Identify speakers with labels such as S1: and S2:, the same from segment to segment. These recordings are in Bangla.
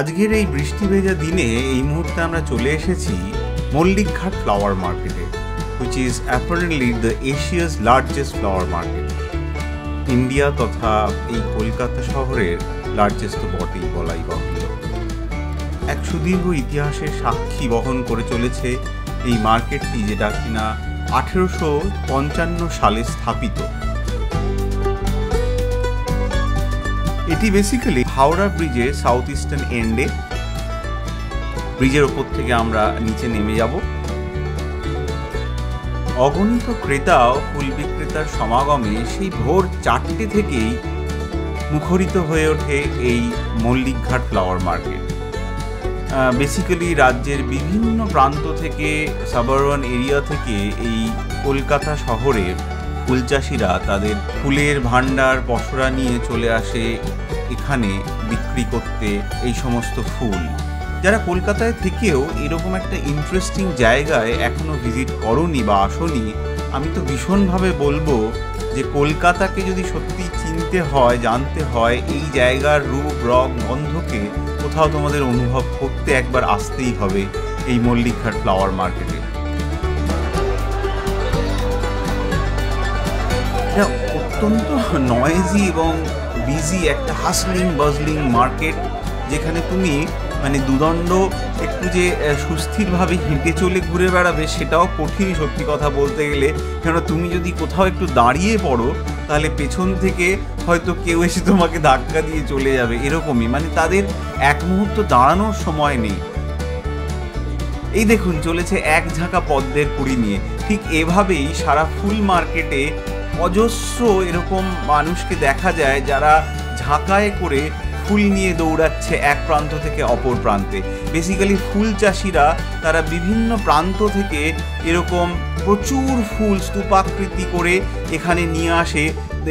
S1: আজকের এই বৃষ্টি ভেজা দিনে এই মুহূর্তে আমরা চলে এসেছি মল্লিকঘাট ফ্লাওয়ার মার্কেটে which is apparently the Asia's largest flower market India তথা এই কলকাতা শহরের লার্জেস্ট বটেই বলাই বাহুল্য। এক সুদীর্ঘ ইতিহাসের সাক্ষী বহন করে চলেছে এই মার্কেটটি যেটা কিনা আঠেরোশো পঞ্চান্ন সালে স্থাপিত। এটি বেসিক্যালি হাওড়া ব্রিজের সাউথ ইস্টার্ন এন্ডে ব্রিজের ওপর থেকে আমরা নিচে নেমে যাব। অগণিত ক্রেতা ও ফুল বিক্রেতার সমাগমে সেই ভোর চারটে থেকেই মুখরিত হয়ে ওঠে এই মল্লিকঘাট ফ্লাওয়ার মার্কেট বেসিক্যালি রাজ্যের বিভিন্ন প্রান্ত থেকে সাবারওয়ান এরিয়া থেকে এই কলকাতা শহরের ফুল চাষিরা তাদের ফুলের ভাণ্ডার, পসরা নিয়ে চলে আসে এখানে বিক্রি করতে এই সমস্ত ফুল। যারা কলকাতায় থেকেও এরকম একটা ইন্টারেস্টিং জায়গায় এখনও ভিজিট করনি বা আসনি, আমি তো ভীষণভাবে বলব যে কলকাতাকে যদি সত্যি চিনতে হয়, জানতে হয়, এই জায়গার রূপ, রং, গন্ধকে কোথাও তোমাদের অনুভব করতে একবার আসতেই হবে এই মল্লিকঘাট ফ্লাওয়ার মার্কেটে অত্যন্ত নয়েজি এবং বিজি একটা হাসলিং বাজলিং মার্কেট যেখানে তুমি মানে দুদণ্ড একটু যে সুস্থিরভাবে হেঁটে চলে ঘুরে বেড়াবে সেটাও কঠিন সত্যি কথা বলতে গেলে। কেন তুমি যদি কোথাও একটু দাঁড়িয়ে পড়ো, তাহলে পেছন থেকে হয়তো কেউ এসে তোমাকে ধাক্কা দিয়ে চলে যাবে, এরকমই। মানে তাদের এক মুহূর্ত দাঁড়ানোর সময় নেই। এই দেখুন, চলেছে এক ঝাঁকা পদ্মের কুড়ি নিয়ে। ঠিক এভাবেই সারা ফুল মার্কেটে অজস্র এরকম মানুষকে দেখা যায় যারা ঝাঁকায় করে ফুল নিয়ে দৌড়াচ্ছে এক প্রান্ত থেকে অপর প্রান্তে। বেসিক্যালি ফুল চাষিরা তারা বিভিন্ন প্রান্ত থেকে এরকম প্রচুর ফুল স্তূপাকৃতি করে এখানে নিয়ে আসে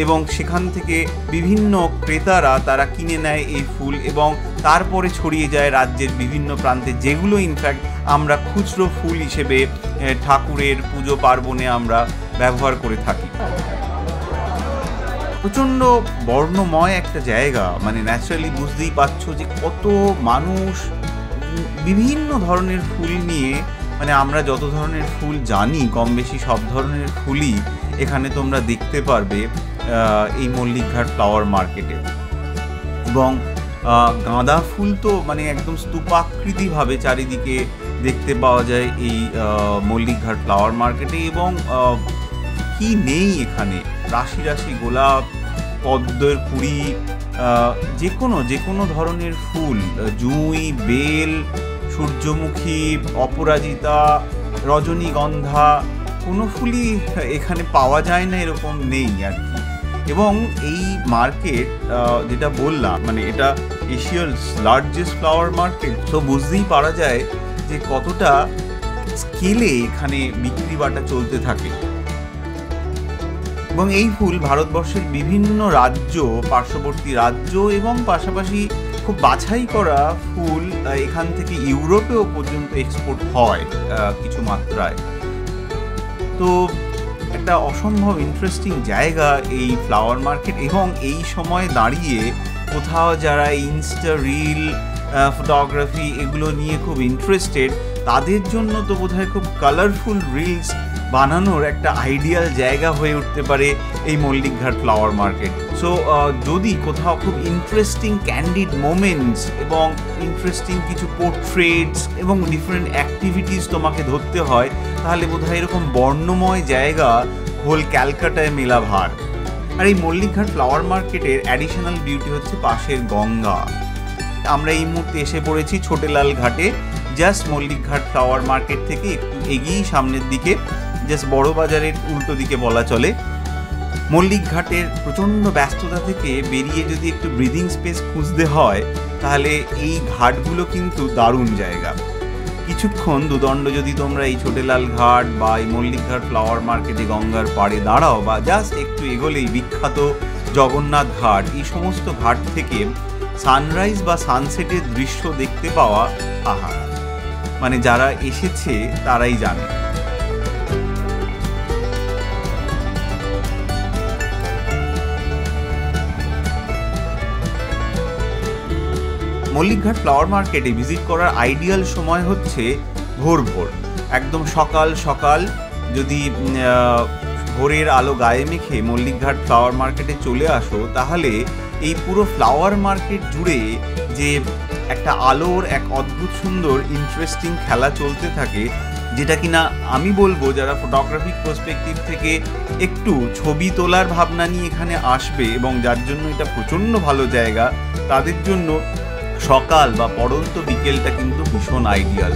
S1: এবং সেখান থেকে বিভিন্ন ক্রেতারা তারা কিনে নেয় এই ফুল এবং তারপরে ছড়িয়ে যায় রাজ্যের বিভিন্ন প্রান্তে। যেগুলো ইনফ্যাক্ট আমরা খুচরো ফুল হিসেবে ঠাকুরের পুজো পার্বণে আমরা ব্যবহার করে থাকি। প্রচণ্ড বর্ণময় একটা জায়গা। মানে ন্যাচারালি বুঝতেই পারছ যে কত মানুষ বিভিন্ন ধরনের ফুল নিয়ে মানে আমরা যত ধরনের ফুল জানি কম বেশি সব ধরনের ফুলই এখানে তোমরা দেখতে পারবে এই মল্লিকঘাট ফ্লাওয়ার মার্কেটে এবং গাঁদা ফুল তো মানে একদম স্তূপাকৃতিভাবে চারিদিকে দেখতে পাওয়া যায় এই মল্লিকঘাট ফ্লাওয়ার মার্কেটে এবং কি নেই এখানে? রাশি রাশি, গোলাপ, পদ্মের কুড়ি যে কোনো যে কোনো ধরনের ফুল, জুঁই, বেল, সূর্যমুখী, অপরাজিতা, রজনীগন্ধা, কোনো ফুলই এখানে পাওয়া যায় না, এরকম নেই আর কি। এবং এই মার্কেট যেটা বললাম মানে এটা এশিয়ার লার্জেস্ট ফ্লাওয়ার মার্কেট তো বুঝতেই পারা যায় যে কতটা স্কেলে এখানে বিক্রি বাটা চলতে থাকে। এবং এই ফুল ভারতবর্ষের বিভিন্ন রাজ্য, পার্শ্ববর্তী রাজ্য এবং পাশাপাশি খুব বাছাই করা ফুল এখান থেকে ইউরোপেও পর্যন্ত এক্সপোর্ট হয় কিছু মাত্রায়। তো একটা অসম্ভব ইন্টারেস্টিং জায়গা এই ফ্লাওয়ার মার্কেট এবং এই সময় দাঁড়িয়ে কোথাও যারা ইনস্টা রিল ফটোগ্রাফি এগুলো নিয়ে খুব ইন্টারেস্টেড তাদের জন্য তো বোধহয় খুব কালারফুল রিলস বানানোর একটা আইডিয়াল জায়গা হয়ে উঠতে পারে এই মল্লিকঘাট ফ্লাওয়ার মার্কেট সো যদি কোথাও খুব ইন্টারেস্টিং ক্যান্ডিড মোমেন্টস এবং ইন্টারেস্টিং কিছু পোর্ট্রেটস এবং ডিফারেন্ট অ্যাক্টিভিটিস তোমাকে ধরতে হয়, তাহলে বোধহয় এরকম বর্ণময় জায়গা হোল ক্যালকাটায় মেলা ভার। আর এই মল্লিকঘাট ফ্লাওয়ার মার্কেটের অ্যাডিশনাল বিউটি হচ্ছে পাশের গঙ্গা। আমরা এই মুহূর্তে এসে পড়েছি ছোটেলাল ঘাটে জাস্ট মল্লিকঘাট ফ্লাওয়ার মার্কেট থেকে একটু এগিয়েই সামনের দিকে। জাস্ট বড় বাজারের উল্টো দিকে বলা চলে। মল্লিক ঘাটের প্রচণ্ড ব্যস্ততা থেকে বেরিয়ে যদি একটু ব্রিদিং স্পেস খুঁজতে হয়, তাহলে এই ঘাটগুলো কিন্তু দারুণ জায়গা। কিছুক্ষণ দুদণ্ড যদি তোমরা এই ছোটেলাল ঘাট বা এই মল্লিক ঘাট ফ্লাওয়ার মার্কেটে গঙ্গার পাড়ে দাঁড়াও বা জাস্ট একটু এগোলেই বিখ্যাত জগন্নাথ ঘাট, এই সমস্ত ঘাট থেকে সানরাইজ বা সানসেটের দৃশ্য দেখতে পাওয়া আহা। মানে যারা এসেছে তারাই জানে। মল্লিকঘাট ফ্লাওয়ার মার্কেটে ভিজিট করার আইডিয়াল সময় হচ্ছে ভোর ভোর। একদম সকাল সকাল, যদি ভোরের আলো গায়ে মেখে মল্লিকঘাট ফ্লাওয়ার মার্কেটে চলে আসো, তাহলে এই পুরো ফ্লাওয়ার মার্কেট জুড়ে যে একটা আলোর, এক অদ্ভুত সুন্দর ইন্টারেস্টিং খেলা চলতে থাকে, যেটা কিনা আমি বলব যারা ফটোগ্রাফিক পার্সপেক্টিভ থেকে একটু ছবি তোলার ভাবনা নিয়ে এখানে আসবে এবং যার জন্য এটা প্রচণ্ড ভালো জায়গা, তাদের জন্য সকাল বা পড়ন্ত বিকেলটা কিন্তু ভীষণ আইডিয়াল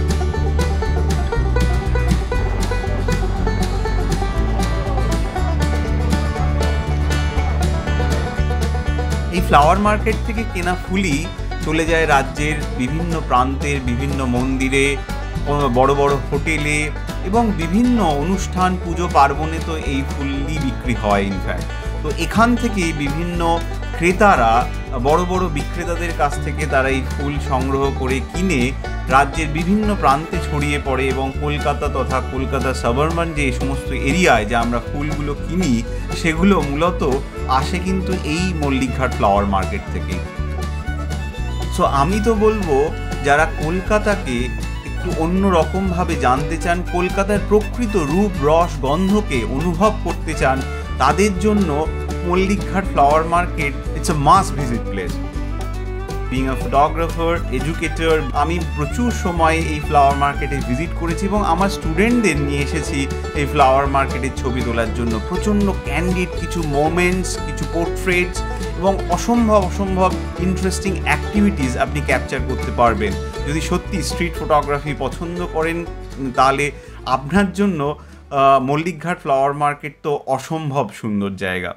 S1: এই ফ্লাওয়ার মার্কেট থেকে কেনা ফুলই চলে যায় রাজ্যের বিভিন্ন প্রান্তের বিভিন্ন মন্দিরে, বড় বড় হোটেলে এবং বিভিন্ন অনুষ্ঠান, পুজো, পার্বণে তো এই ফুলই বিক্রি হয় ইনফ্যাক্ট তো এখান থেকে বিভিন্ন ক্রেতারা, বড় বড় বিক্রেতাদের কাছ থেকে তারা এই ফুল সংগ্রহ করে কিনে রাজ্যের বিভিন্ন প্রান্তে ছড়িয়ে পড়ে এবং কলকাতা তথা কলকাতা সাবারমান যে সমস্ত এরিয়ায় যে আমরা ফুলগুলো কিনি, সেগুলো মূলত আসে কিন্তু এই মল্লিকঘাট ফ্লাওয়ার মার্কেট থেকে। সো আমি তো বলব, যারা কলকাতাকে একটু অন্য রকমভাবে জানতে চান, কলকাতার প্রকৃত রূপ, রস, গন্ধকে অনুভব করতে চান, তাদের জন্য Mallickghat flower market it's a must visit place being a photographer educator আমি প্রচুর সময় এই ফ্লাওয়ার মার্কেটে ভিজিট করেছি এবং আমার স্টুডেন্টদের নিয়ে এসেছি এই ফ্লাওয়ার মার্কেটের ছবি তোলার জন্য। প্রচণ্ড ক্যান্ডিড কিছু মোমেন্টস কিছু পোর্ট্রেটস এবং অসম্ভব অসম্ভব ইন্টারেস্টিং অ্যাক্টিভিটিস আপনি ক্যাপচার করতে পারবেন। যদি সত্যি স্ট্রিট ফটোগ্রাফি পছন্দ করেন, তাহলে আপনার জন্য মল্লিকঘাট ফ্লাওয়ার মার্কেট তো অসম্ভব সুন্দর জায়গা।